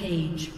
Rampage.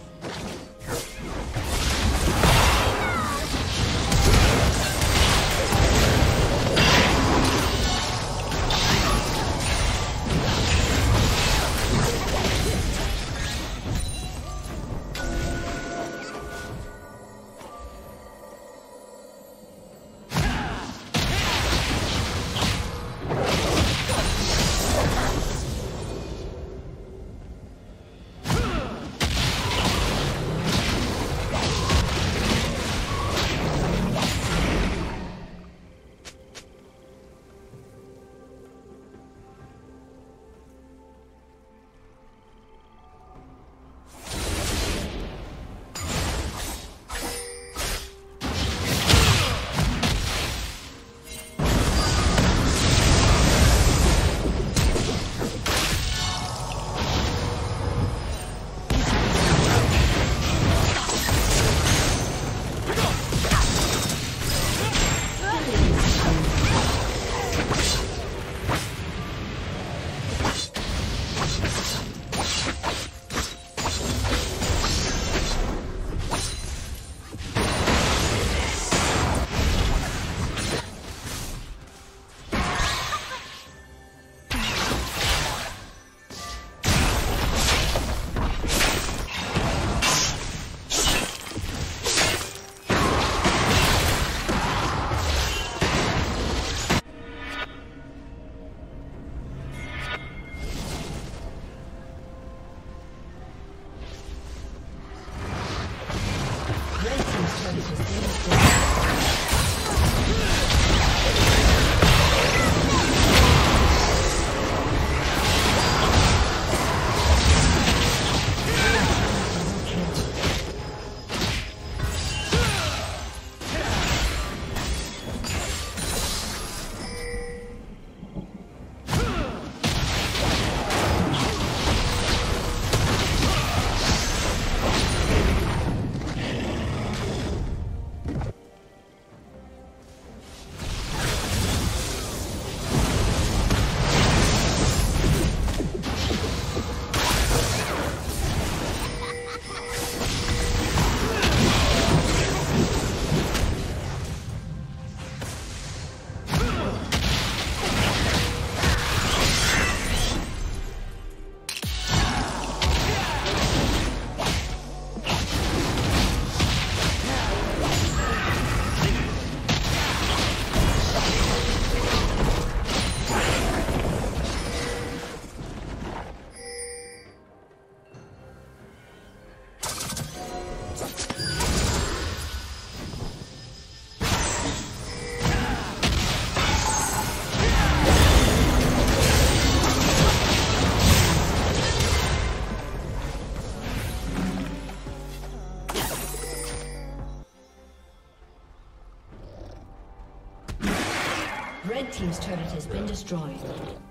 Destroyed.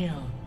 Kill.